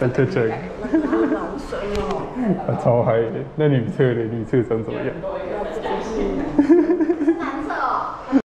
很特征，水哦。啊，超嗨的。那女厕的女厕长怎么样？